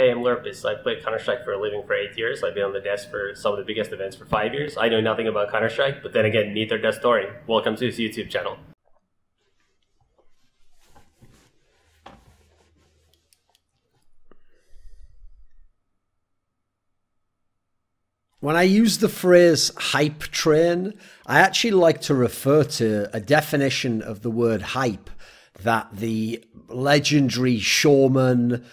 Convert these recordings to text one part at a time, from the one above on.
Hey, I'm Lurppis. I played Counter Strike for a living for eight years. I've been on the desk for some of the biggest events for five years. I know nothing about Counter Strike, but then again, neither does Thorin. Welcome to his YouTube channel. When I use the phrase hype train, I actually like to refer to a definition of the word hype that the legendary showman,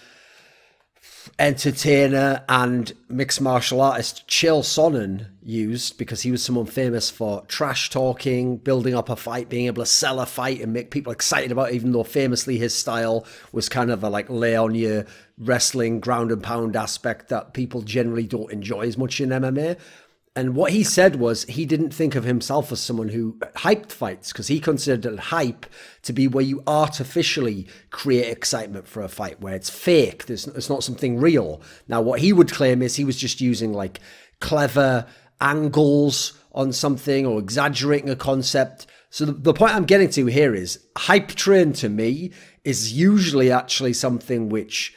entertainer, and mixed martial artist Chael Sonnen used because he was someone famous for trash talking, building up a fight, being able to sell a fight and make people excited about it, even though famously his style was kind of a like lay on you wrestling ground and pound aspect that people generally don't enjoy as much in MMA. And what he said was he didn't think of himself as someone who hyped fights because he considered hype to be where you artificially create excitement for a fight, where it's fake, There's, it's not something real. Now, what he would claim is he was just using like clever angles on something or exaggerating a concept. So the, the point I'm getting to here is hype train to me is usually actually something which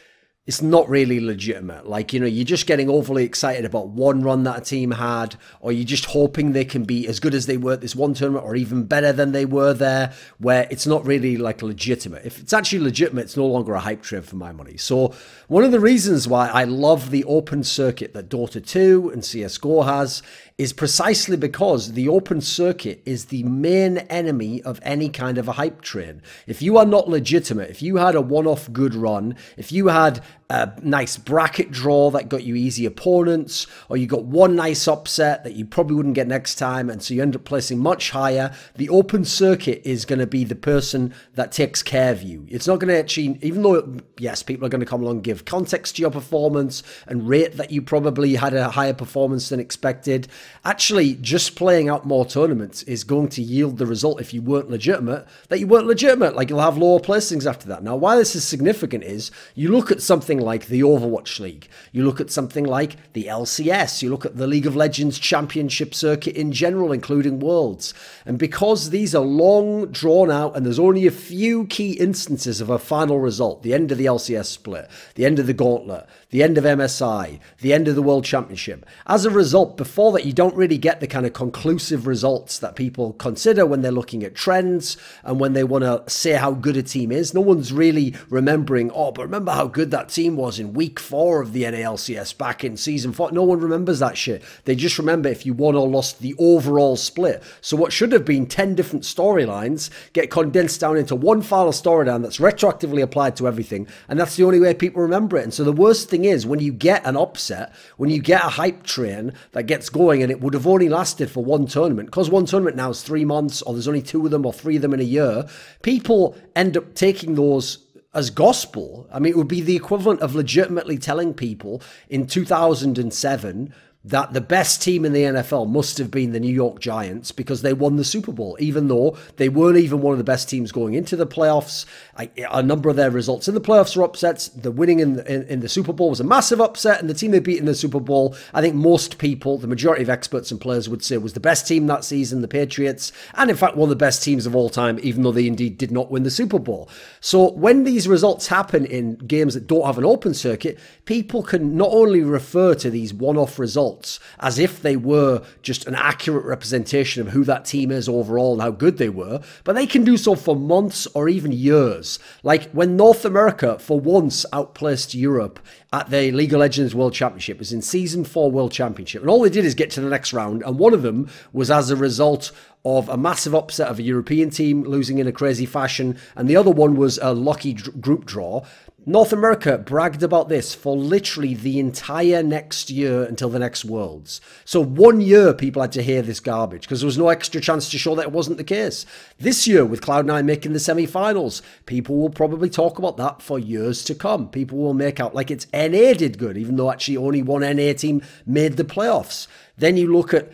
it's not really legitimate. Like, you know, you're just getting overly excited about one run that a team had, or you're just hoping they can be as good as they were at this one tournament, or even better than they were there, where it's not really like legitimate. If it's actually legitimate, it's no longer a hype train for my money. So, one of the reasons why I love the open circuit that Dota 2 and CSGO has is precisely because the open circuit is the main enemy of any kind of a hype train. If you are not legitimate, if you had a one off good run, if you had a nice bracket draw that got you easy opponents, or you got one nice upset that you probably wouldn't get next time, and so you end up placing much higher, the open circuit is going to be the person that takes care of you. It's not going to actually, even though, yes, people are going to come along and give context to your performance and rate that you probably had a higher performance than expected actually just playing out more tournaments is going to yield the result if you weren't legitimate that you weren't legitimate. Like you'll have lower placings after that. Now why this is significant is you look at something like the overwatch league. You look at something like the lcs you look at the league of legends championship circuit in general including worlds. And because these are long drawn out and there's only a few key instances of a final result the end of the lcs split the end of the gauntlet the end of msi the end of the world championship as a result before that you don't really get the kind of conclusive results that people consider when they're looking at trends and when they want to say how good a team is. No one's really remembering, oh, but remember how good that team was in week four of the NALCS back in season four. No one remembers that shit. They just remember if you won or lost the overall split. So what should have been 10 different storylines get condensed down into one final storyline that's retroactively applied to everything. And that's the only way people remember it. And so the worst thing is when you get an upset, when you get a hype train that gets going and it would have only lasted for one tournament, because one tournament now is three months, or there's only two of them, or three of them in a year, people end up taking those as gospel. I mean, it would be the equivalent of legitimately telling people in 2007 that the best team in the NFL must have been the New York Giants because they won the Super Bowl, even though they weren't even one of the best teams going into the playoffs. A number of their results in the playoffs were upsets. The winning in, in, in the Super Bowl was a massive upset, and the team they beat in the Super Bowl, I think most people, the majority of experts and players would say was the best team that season, the Patriots, and in fact one of the best teams of all time, even though they indeed did not win the Super Bowl. So when these results happen in games that don't have an open circuit, people can not only refer to these one-off results results as if they were just an accurate representation of who that team is overall and how good they were, but they can do so for months or even years. Like when North America, for once, outplaced Europe at the League of Legends World Championship, it was in Season 4 World Championship, and all they did is get to the next round, and one of them was as a result of a massive upset of a European team losing in a crazy fashion, and the other one was a lucky group draw. North America bragged about this for literally the entire next year until the next Worlds. So one year people had to hear this garbage because there was no extra chance to show that it wasn't the case. This year, with Cloud9 making the semi-finals, people will probably talk about that for years to come. People will make out like it's NA did good, even though actually only one NA team made the playoffs. Then you look at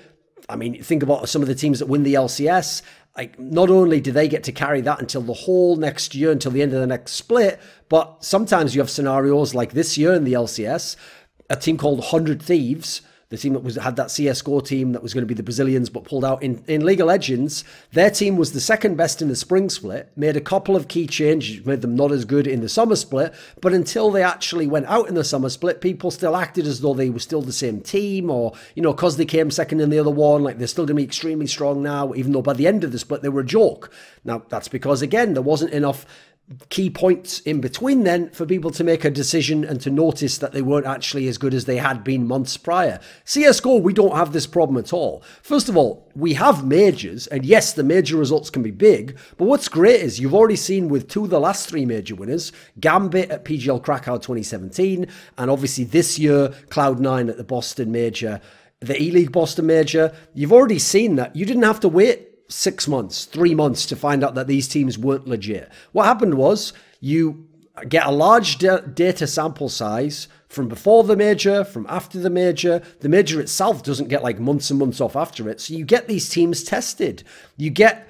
I mean, think about some of the teams that win the LCS like not only do they get to carry that until the whole next year until the end of the next split but sometimes you have scenarios like this year in the lcs a team called 100 thieves the team that was had that CSGO team that was going to be the Brazilians but pulled out in, in League of Legends, their team was the second best in the spring split, made a couple of key changes, made them not as good in the summer split, but until they actually went out in the summer split, people still acted as though they were still the same team or, you know, because they came second in the other one, like they're still going to be extremely strong now, even though by the end of the split they were a joke. Now, that's because, again, there wasn't enough key points in between then for people to make a decision and to notice that they weren't actually as good as they had been months prior. CSGO, we don't have this problem at all. First of all, we have majors, and yes, the major results can be big, but what's great is you've already seen with two of the last three major winners, Gambit at PGL Krakow 2017, and obviously this year, Cloud9 at the Boston Major, the E League Boston Major, you've already seen that you didn't have to wait six months, three months to find out that these teams weren't legit. What happened was you get a large data sample size from before the major, from after the major. The major itself doesn't get like months and months off after it. So you get these teams tested. You get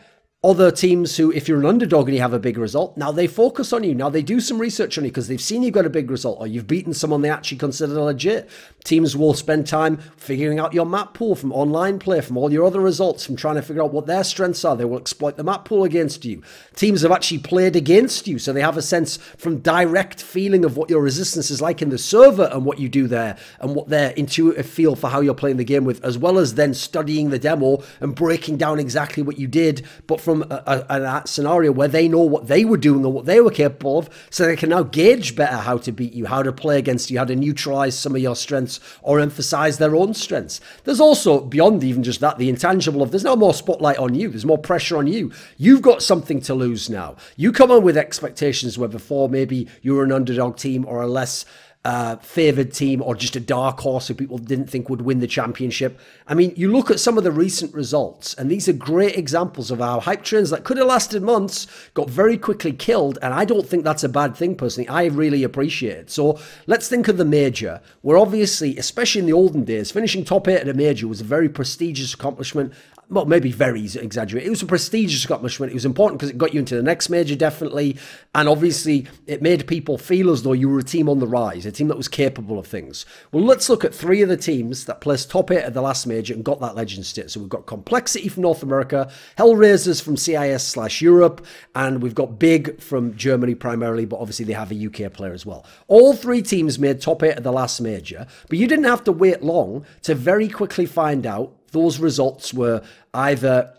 other teams who, if you're an underdog and you have a big result, now they focus on you. Now they do some research on you because they've seen you got a big result or you've beaten someone they actually consider legit. Teams will spend time figuring out your map pool from online play, from all your other results, from trying to figure out what their strengths are. They will exploit the map pool against you. Teams have actually played against you, so they have a sense from direct feeling of what your resistance is like in the server and what you do there and what their intuitive feel for how you're playing the game with, as well as then studying the demo and breaking down exactly what you did, but from a, a, a scenario where they know what they were doing or what they were capable of, so they can now gauge better how to beat you, how to play against you, how to neutralize some of your strengths or emphasize their own strengths. There's also, beyond even just that, the intangible of there's no more spotlight on you, there's more pressure on you. You've got something to lose now. You come on with expectations where before maybe you were an underdog team or a less uh, favoured team or just a dark horse who people didn't think would win the championship. I mean, you look at some of the recent results, and these are great examples of how hype trains that could have lasted months got very quickly killed. And I don't think that's a bad thing, personally. I really appreciate it. So let's think of the major, where obviously, especially in the olden days, finishing top eight at a major was a very prestigious accomplishment well, maybe very exaggerated. It was a prestigious accomplishment. It was important because it got you into the next major, definitely. And obviously, it made people feel as though you were a team on the rise, a team that was capable of things. Well, let's look at three of the teams that placed top eight at the last major and got that legend state. So we've got Complexity from North America, Hellraisers from CIS slash Europe, and we've got Big from Germany primarily, but obviously they have a UK player as well. All three teams made top eight at the last major, but you didn't have to wait long to very quickly find out those results were either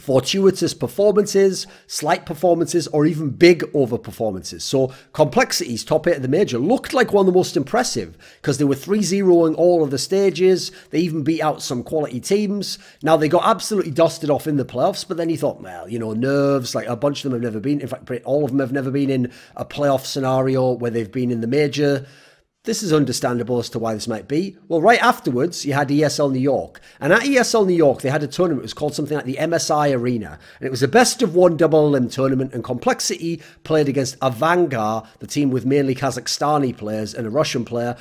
fortuitous performances, slight performances, or even big overperformances. So Complexity's top eight of the major looked like one of the most impressive because they were 3-0ing all of the stages. They even beat out some quality teams. Now they got absolutely dusted off in the playoffs, but then you thought, well, you know, nerves, like a bunch of them have never been, in fact, all of them have never been in a playoff scenario where they've been in the major. This is understandable as to why this might be. Well, right afterwards, you had ESL New York. And at ESL New York, they had a tournament. It was called something like the MSI Arena. And it was a best of one double elim tournament. And Complexity played against Avangar, the team with mainly Kazakhstani players and a Russian player.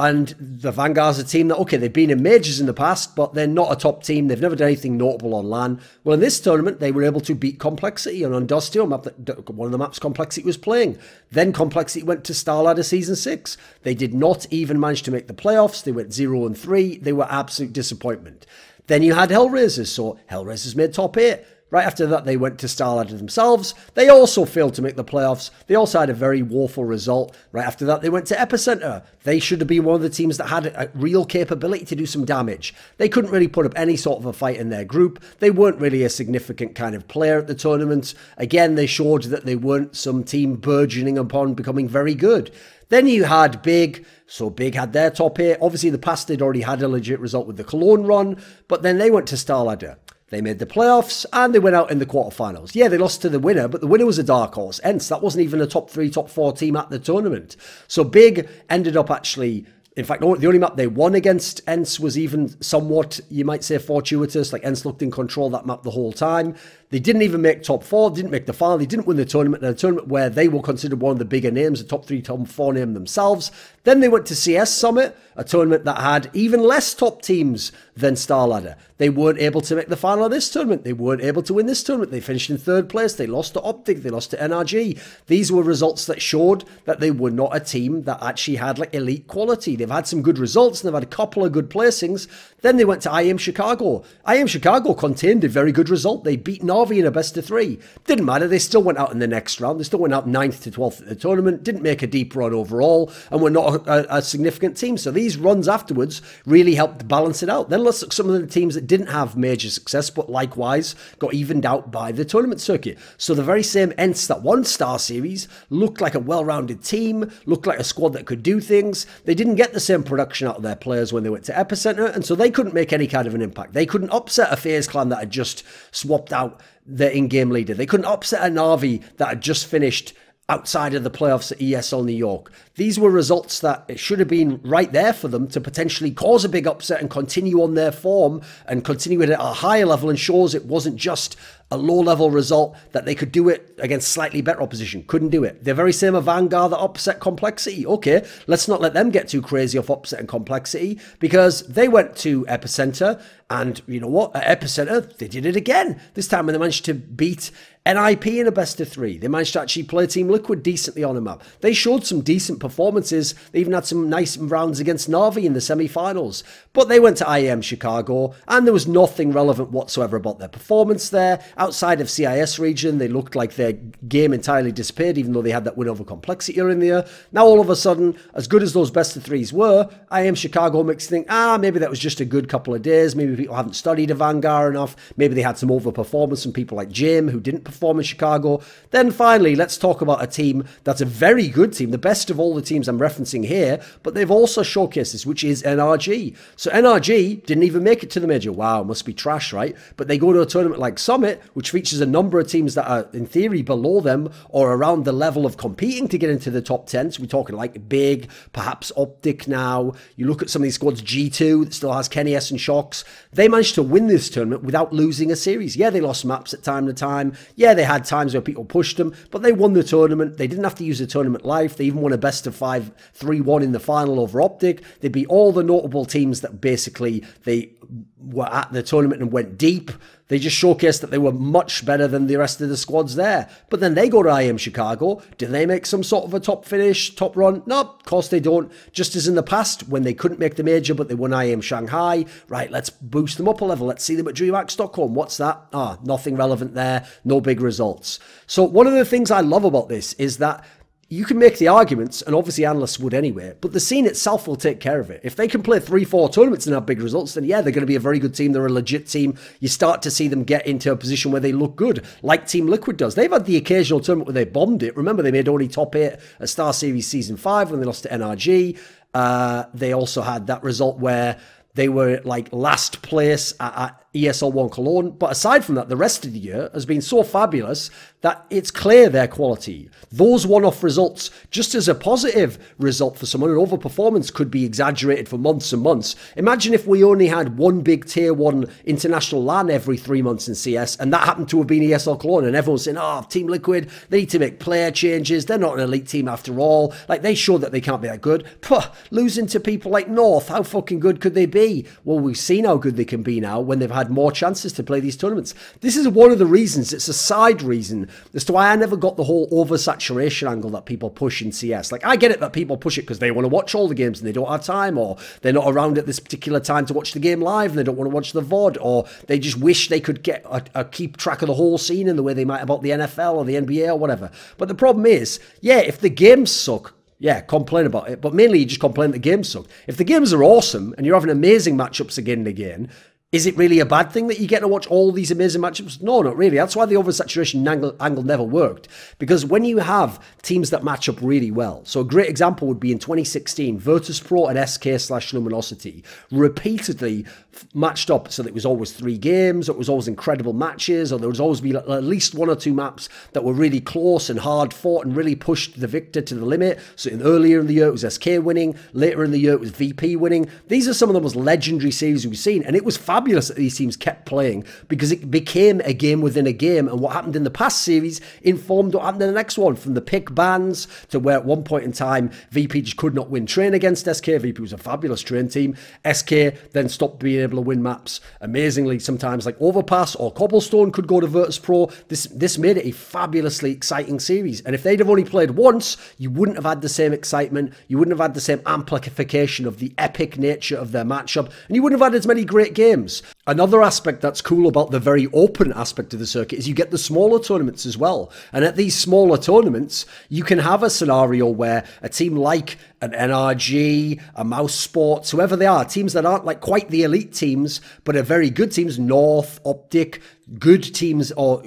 And the Avangar's a team that, okay, they've been in majors in the past, but they're not a top team. They've never done anything notable on LAN. Well, in this tournament, they were able to beat Complexity on Undustio, map that one of the maps Complexity was playing. Then Complexity went to Starladder Season 6. They did not even manage to make the playoffs. They went 0 and 3. They were absolute disappointment. Then you had Hellraisers, so Hellraisers made top 8. Right after that, they went to Starladder themselves. They also failed to make the playoffs. They also had a very woeful result. Right after that, they went to Epicenter. They should have been one of the teams that had a real capability to do some damage. They couldn't really put up any sort of a fight in their group. They weren't really a significant kind of player at the tournament. Again, they showed that they weren't some team burgeoning upon becoming very good. Then you had Big. So Big had their top eight. Obviously, the past they'd already had a legit result with the Cologne run, but then they went to Starladder. They made the playoffs and they went out in the quarterfinals. Yeah, they lost to the winner, but the winner was a dark horse. Hence, that wasn't even a top three, top four team at the tournament. So Big ended up actually in fact, the only map they won against ENCE was even somewhat, you might say, fortuitous. Like ENCE looked in control that map the whole time. They didn't even make top four, didn't make the final, they didn't win the tournament, in a tournament where they were considered one of the bigger names, a top three, top four name themselves. Then they went to CS Summit, a tournament that had even less top teams than Starladder. They weren't able to make the final of this tournament. They weren't able to win this tournament. They finished in third place. They lost to Optic. They lost to NRG. These were results that showed that they were not a team that actually had like elite quality. They've had some good results and they've had a couple of good placings. Then they went to IEM Chicago. IEM Chicago contained a very good result. They beat Na'Vi in a best of three. Didn't matter. They still went out in the next round. They still went out ninth to 12th at the tournament. Didn't make a deep run overall and were not a, a significant team. So these runs afterwards really helped balance it out. Then let's look at some of the teams that didn't have major success, but likewise got evened out by the tournament circuit. So the very same ENCE that won Star Series looked like a well-rounded team, looked like a squad that could do things. They didn't get the same production out of their players when they went to Epicenter, and so they couldn't make any kind of an impact. They couldn't upset a FaZe clan that had just swapped out their in-game leader. They couldn't upset a Na'Vi that had just finished outside of the playoffs at ESL New York. These were results that it should have been right there for them to potentially cause a big upset and continue on their form and continue it at a higher level and shows it wasn't just a low level result that they could do it against slightly better opposition. Couldn't do it. They're very same Avangar that upset complexity. Okay, let's not let them get too crazy off upset and complexity because they went to Epicenter and you know what? At Epicenter, they did it again. This time when they managed to beat NIP in a best of three. They managed to actually play Team Liquid decently on a map. They showed some decent performances. They even had some nice rounds against Na'Vi in the semi-finals. But they went to IEM Chicago, and there was nothing relevant whatsoever about their performance there. Outside of CIS region, they looked like their game entirely disappeared, even though they had that win over complexity in there. Now all of a sudden, as good as those best of threes were, IEM Chicago makes you think, ah, maybe that was just a good couple of days. Maybe people haven't studied Avangar enough. Maybe they had some overperformance from people like Jame who didn't perform in Chicago. Then finally, let's talk about a team that's a very good team, the best of all the teams I'm referencing here, but they've also showcased this, which is NRG. So NRG didn't even make it to the major. Wow, must be trash, right? But they go to a tournament like Summit, which features a number of teams that are in theory below them or around the level of competing to get into the top 10. So we're talking like Big, perhaps Optic now. You look at some of these squads, G2 that still has kennyS and shox. They managed to win this tournament without losing a series. Yeah, they lost maps at time to time. Yeah, they had times where people pushed them, but they won the tournament. They didn't have to use the tournament life. They even won a best of five, 3 1 in the final over Optic. They beat all the notable teams that basically they were at the tournament and went deep. They just showcased that they were much better than the rest of the squads there. But then they go to IEM Chicago. Do they make some sort of a top finish, top run? No, of course they don't. Just as in the past, when they couldn't make the major, but they won IEM Shanghai. Right, let's boost them up a level. Let's see them at DreamHack Stockholm. What's that? Ah, nothing relevant there. No big results. So one of the things I love about this is that you can make the arguments, and obviously analysts would anyway, but the scene itself will take care of it. If they can play three, four tournaments and have big results, then yeah, they're going to be a very good team. They're a legit team. You start to see them get into a position where they look good, like Team Liquid does. They've had the occasional tournament where they bombed it. Remember, they made only top eight at Star Series Season 5 when they lost to NRG. Uh, they also had that result where they were like last place at, at ESL One Cologne. But aside from that, the rest of the year has been so fabulous that it's clear their quality. Those one off results, just as a positive result for someone, an overperformance could be exaggerated for months and months. Imagine if we only had one big tier one international LAN every three months in CS, and that happened to have been ESL Cologne, and everyone's saying, oh, Team Liquid, they need to make player changes. They're not an elite team after all. Like, they showed that they can't be that good. Puh, losing to people like North, how fucking good could they be? Well, we've seen how good they can be now when they've had more chances to play these tournaments. This is one of the reasons, it's a side reason as to why I never got the whole oversaturation angle that people push in CS. Like, I get it that people push it because they want to watch all the games and they don't have time, or they're not around at this particular time to watch the game live and they don't want to watch the VOD, or they just wish they could get a, a keep track of the whole scene in the way they might about the NFL or the NBA or whatever. But the problem is, yeah, if the games suck, yeah, complain about it. But mainly you just complain the games suck. If the games are awesome and you're having amazing matchups again and again, is it really a bad thing that you get to watch all these amazing matchups? No, not really. That's why the oversaturation angle, angle never worked. Because when you have teams that match up really well, so a great example would be in 2016, Virtus Pro and SK slash Luminosity repeatedly matched up so that it was always three games, it was always incredible matches, or there was always be at least one or two maps that were really close and hard fought and really pushed the victor to the limit. So in earlier in the year it was SK winning, later in the year it was VP winning. These are some of the most legendary series we've seen, and it was fabulous fabulous that these teams kept playing because it became a game within a game. And what happened in the past series informed what happened in the next one from the pick bans to where at one point in time, VP just could not win train against SK. VP was a fabulous train team. SK then stopped being able to win maps. Amazingly, sometimes like Overpass or Cobblestone could go to Virtus Pro. This, this made it a fabulously exciting series. And if they'd have only played once, you wouldn't have had the same excitement. You wouldn't have had the same amplification of the epic nature of their matchup. And you wouldn't have had as many great games. Another aspect that's cool about the very open aspect of the circuit is you get the smaller tournaments as well. And at these smaller tournaments, you can have a scenario where a team like an NRG, a mousesports, whoever they are, teams that aren't like quite the elite teams, but are very good teams, North, Optic, good teams or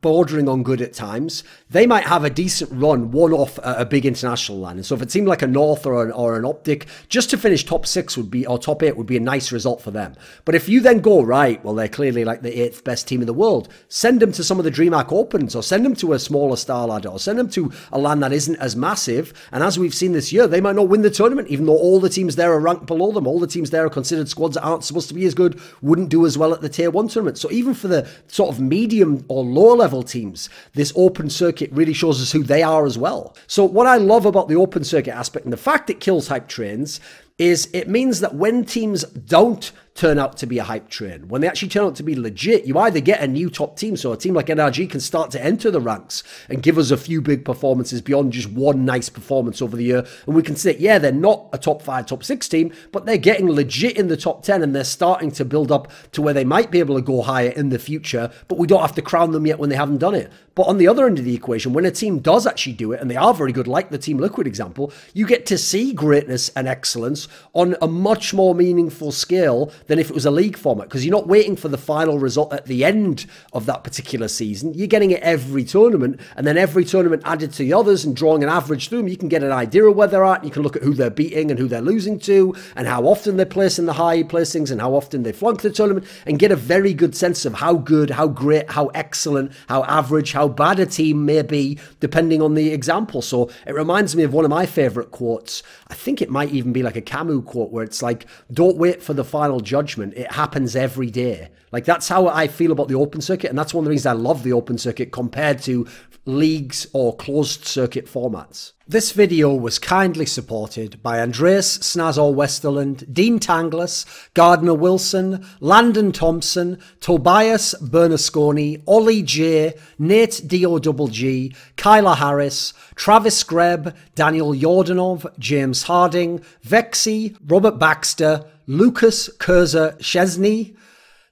bordering on good at times, they might have a decent run one off a, big international line. And so if it seemed like a North or an, or an Optic, just to finish top six would be, or top eight would be a nice result for them. But if you then go, right, well, they're clearly like the eighth best team in the world, send them to some of the DreamHack Opens or send them to a smaller star ladder or send them to a LAN that isn't as massive. And as we've seen this year, they might not win the tournament, even though all the teams there are ranked below them. All the teams there are considered squads that aren't supposed to be as good, wouldn't do as well at the tier one tournament. So even for the sort of medium or lower level level teams, this open circuit really shows us who they are as well. So, what I love about the open circuit aspect and the fact it kills hype trains is it means that when teams don't turn out to be a hype train. When they actually turn out to be legit, you either get a new top team, so a team like NRG can start to enter the ranks and give us a few big performances beyond just one nice performance over the year. And we can say, yeah, they're not a top five, top six team, but they're getting legit in the top 10 and they're starting to build up to where they might be able to go higher in the future, but we don't have to crown them yet when they haven't done it. But on the other end of the equation, when a team does actually do it, and they are very good, like the Team Liquid example, you get to see greatness and excellence on a much more meaningful scale than if it was a league format because you're not waiting for the final result at the end of that particular season. You're getting it every tournament, and then every tournament added to the others and drawing an average through them. You can get an idea of where they're at. You can look at who they're beating and who they're losing to, and how often they're placing the high placings and how often they flunk the tournament, and get a very good sense of how good, how great, how excellent, how average, how bad a team may be, depending on the example. So it reminds me of one of my favorite quotes. I think it might even be like a Camus quote where it's like, don't wait for the final judgment. It happens every day. Like that's how I feel about the open circuit. And that's one of the reasons I love the open circuit compared to leagues or closed circuit formats. This video was kindly supported by Andreas Snazore Westerlund, Dean Tanglis, Gardner Wilson, Landon Thompson, Tobias Bernasconi, Ollie J, Nate D-O-G-G, Kyler Harris, Travis Greb, Daniel Yordanov, James Harding, VeXii, Robert Baxter, Lucas Kerza Szczesny,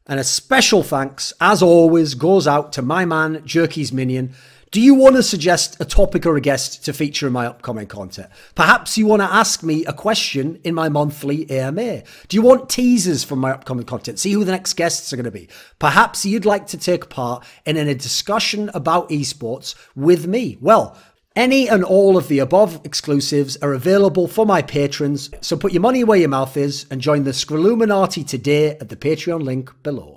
and a special thanks, as always, goes out to my man, Jerky's Minion. Do you want to suggest a topic or a guest to feature in my upcoming content? Perhaps you want to ask me a question in my monthly AMA. Do you want teasers from my upcoming content? See who the next guests are going to be. Perhaps you'd like to take part in a discussion about esports with me. Well, any and all of the above exclusives are available for my patrons, so put your money where your mouth is and join the Scrilluminati today at the Patreon link below.